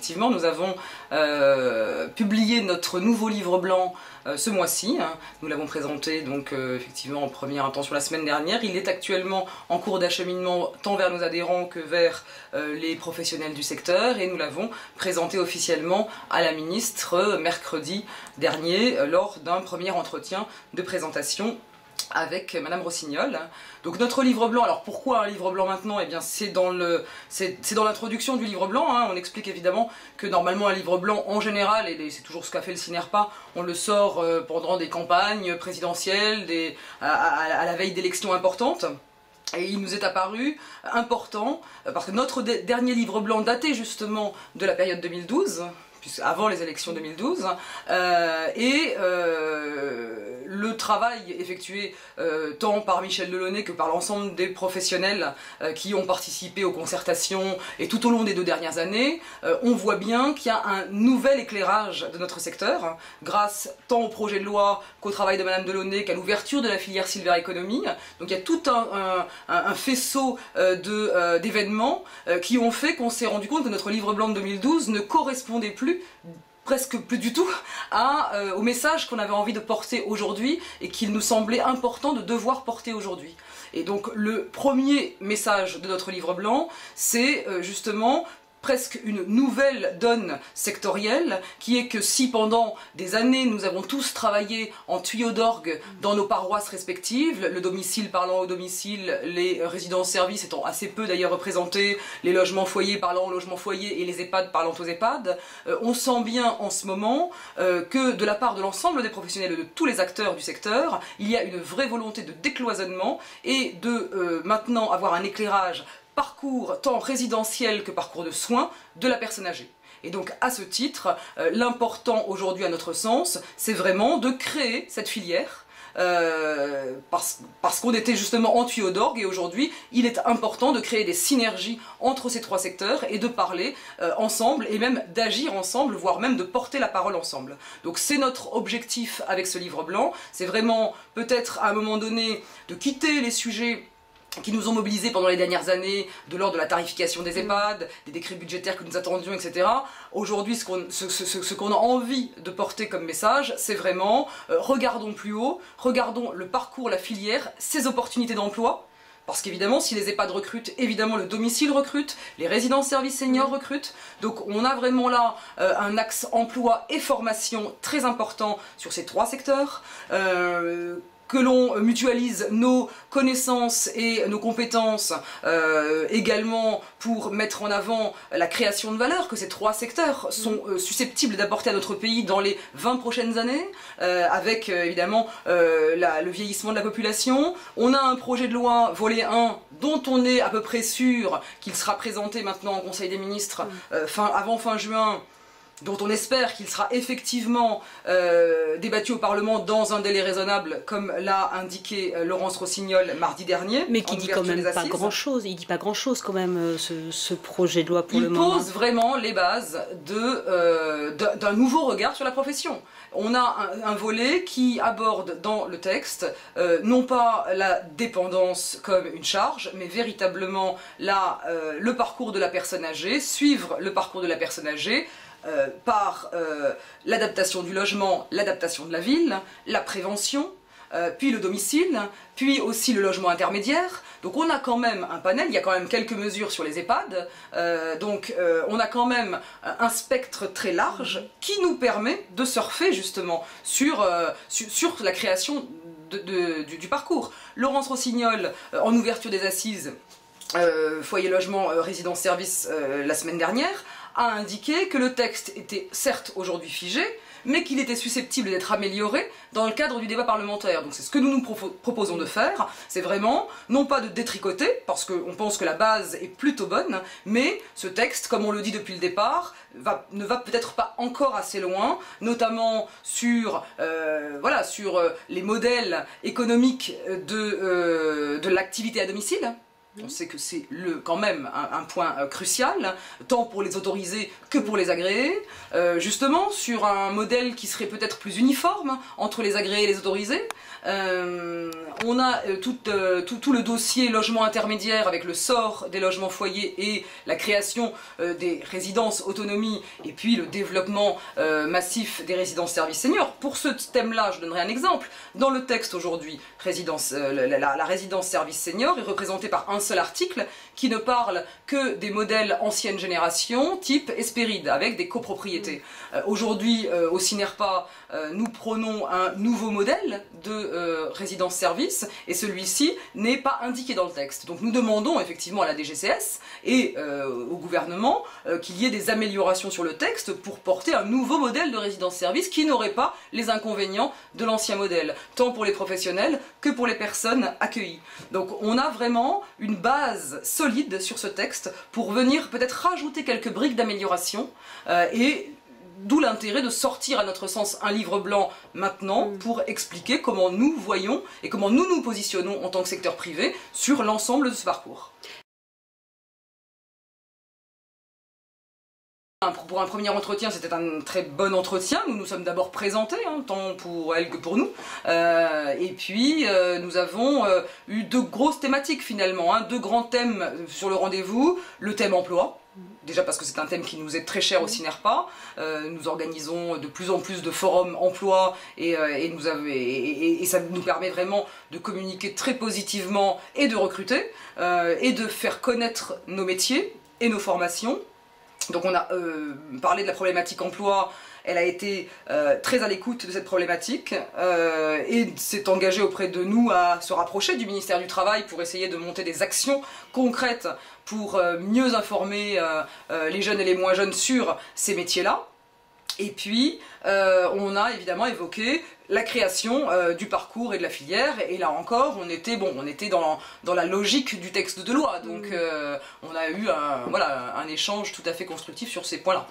effectivement, nous avons euh, publié notre nouveau livre blanc euh, ce mois-ci. Hein. Nous l'avons présenté donc euh, effectivement en première intention la semaine dernière. Il est actuellement en cours d'acheminement tant vers nos adhérents que vers les professionnels du secteur et nous l'avons présenté officiellement à la ministre mercredi dernier lors d'un premier entretien de présentation avec Madame Rossignol. Donc notre livre blanc, alors pourquoi un livre blanc maintenant? Eh bien c'est dans l'introduction du livre blanc, hein. on explique évidemment que normalement un livre blanc en général, et c'est toujours ce qu'a fait le CINERPA, on le sort euh, pendant des campagnes présidentielles, à, la veille d'élections importantes. Et il nous est apparu important, euh, parce que notre dernier livre blanc datait justement de la période 2012, avant les élections 2012, euh, et le travail effectué euh, tant par Michel Delaunay que par l'ensemble des professionnels qui ont participé aux concertations et tout au long des deux dernières années, on voit bien qu'il y a un nouvel éclairage de notre secteur, grâce tant au projet de loi qu'au travail de Madame Delaunay qu'à l'ouverture de la filière Silver Economy. Donc il y a tout un, un faisceau d'événements qui ont fait qu'on s'est rendu compte que notre livre blanc de 2012 ne correspondait plus presque plus du tout euh, au message qu'on avait envie de porter aujourd'hui et qu'il nous semblait important de devoir porter aujourd'hui. Et donc le premier message de notre livre blanc, c'est euh, justement presque une nouvelle donne sectorielle, qui est que si pendant des années nous avons tous travaillé en tuyaux d'orgue dans nos paroisses respectives, le domicile parlant au domicile, les résidences-services étant assez peu d'ailleurs représentés, les logements foyers parlant au logement foyer et les EHPAD parlant aux EHPAD, euh, on sent bien en ce moment euh, que de la part de l'ensemble des professionnels de tous les acteurs du secteur, il y a une vraie volonté de décloisonnement et de euh, maintenant avoir un éclairage parcours tant résidentiel que parcours de soins de la personne âgée. Et donc à ce titre, euh, l'important aujourd'hui à notre sens, c'est vraiment de créer cette filière. Euh, parce, qu'on était justement en tuyau d'orgue et aujourd'hui il est important de créer des synergies entre ces trois secteurs et de parler euh, ensemble et même d'agir ensemble, voire même de porter la parole ensemble. Donc c'est notre objectif avec ce livre blanc, c'est vraiment peut-être à un moment donné de quitter les sujets qui nous ont mobilisés pendant les dernières années, de l'ordre de la tarification des EHPAD, des décrets budgétaires que nous attendions, etc. Aujourd'hui, ce qu'on a envie de porter comme message, c'est vraiment euh, regardons plus haut, regardons le parcours, la filière, ses opportunités d'emploi, parce qu'évidemment, si les EHPAD recrutent, évidemment le domicile recrute, les résidences services seniors recrutent. Donc on a vraiment là euh, un axe emploi et formation très important sur ces trois secteurs. Euh, que l'on mutualise nos connaissances et nos compétences euh, également pour mettre en avant la création de valeur que ces trois secteurs sont euh, susceptibles d'apporter à notre pays dans les 20 prochaines années, euh, avec évidemment le vieillissement de la population. On a un projet de loi volet 1 dont on est à peu près sûr qu'il sera présenté maintenant au Conseil des ministres fin, avant fin juin dont on espère qu'il sera effectivement euh, débattu au Parlement dans un délai raisonnable, comme l'a indiqué euh, Laurence Rossignol mardi dernier. Mais qui dit quand même pas grand-chose, il dit pas grand-chose quand même, euh, ce, projet de loi pour le moment. Il pose vraiment les bases d'un nouveau regard sur la profession. On a un, volet qui aborde dans le texte non pas la dépendance comme une charge, mais véritablement la, le parcours de la personne âgée, suivre le parcours de la personne âgée, euh, par euh, l'adaptation du logement, l'adaptation de la ville, la prévention, euh, puis le domicile, puis aussi le logement intermédiaire. Donc on a quand même un panel, il y a quand même quelques mesures sur les EHPAD, donc on a quand même un spectre très large qui nous permet de surfer justement sur, sur, la création du, du, parcours. Laurence Rossignol, en ouverture des assises, foyer logement, résidence service la semaine dernière, a indiqué que le texte était certes aujourd'hui figé, mais qu'il était susceptible d'être amélioré dans le cadre du débat parlementaire. Donc c'est ce que nous nous proposons de faire, c'est vraiment non pas de détricoter, parce qu'on pense que la base est plutôt bonne, mais ce texte, comme on le dit depuis le départ, ne va peut-être pas encore assez loin, notamment sur, euh, voilà, sur euh, les modèles économiques de, euh, de l'activité à domicile, On sait que c'est quand même un, point euh, crucial, tant pour les autorisés que pour les agréés, euh, justement sur un modèle qui serait peut-être plus uniforme entre les agréés et les autorisés. Euh, on a tout, tout, le dossier logement intermédiaire avec le sort des logements foyers et la création des résidences autonomie et puis le développement massif des résidences services seniors. Pour ce thème-là, je donnerai un exemple. Dans le texte aujourd'hui, la, la résidence service senior est représentée par un seul article qui ne parle que des modèles ancienne génération, type Espéride, avec des copropriétés. Euh, aujourd'hui, euh, au CINERPA, euh, nous prenons un nouveau modèle de résidence-service, et celui-ci n'est pas indiqué dans le texte. Donc nous demandons effectivement à la DGCS et au gouvernement qu'il y ait des améliorations sur le texte pour porter un nouveau modèle de résidence-service qui n'aurait pas les inconvénients de l'ancien modèle, tant pour les professionnels que pour les personnes accueillies. Donc on a vraiment une base solide sur ce texte pour venir peut-être rajouter quelques briques d'amélioration euh, et D'où l'intérêt de sortir à notre sens un livre blanc maintenant mm. pour expliquer comment nous voyons et comment nous nous positionnons en tant que secteur privé sur l'ensemble de ce parcours. Pour un premier entretien, c'était un très bon entretien. Nous nous sommes d'abord présentés, hein, tant pour elle que pour nous. Euh, et puis, euh, nous avons euh, eu deux grosses thématiques finalement, hein, deux grands thèmes sur le rendez-vous. Le thème emploi, déjà parce que c'est un thème qui nous est très cher au CINERPA. nous organisons de plus en plus de forums emploi et, ça nous permet vraiment de communiquer très positivement et de recruter et de faire connaître nos métiers et nos formations donc on a euh, parlé de la problématique emploi, elle a été euh, très à l'écoute de cette problématique euh, et s'est engagée auprès de nous à se rapprocher du ministère du Travail pour essayer de monter des actions concrètes pour mieux informer les jeunes et les moins jeunes sur ces métiers-là. Et puis, on a évidemment évoqué la création euh, du parcours et de la filière. Et là encore, on était, bon, on était dans, dans la logique du texte de loi. Donc, mm. euh, on a eu un, voilà, un échange tout à fait constructif sur ces points-là.